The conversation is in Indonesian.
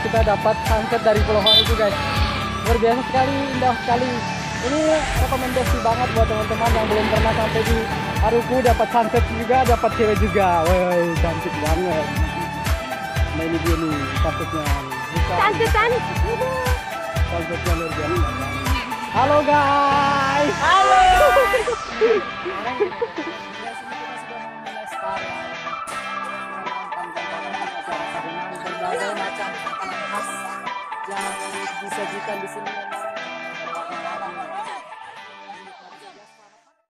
dapat sunset dari Pulau itu guys. Luar biasa sekali, indah sekali. Ini rekomendasi banget buat teman-teman yang belum pernah sampai di Haruku dapat sunset juga, dapat cewek juga. Woi, cantik banget. Nah ini dia nih sunsetnya. Cantikan. sunsetnya luar biasa. Halo guys. Halo. yang disajikan di sini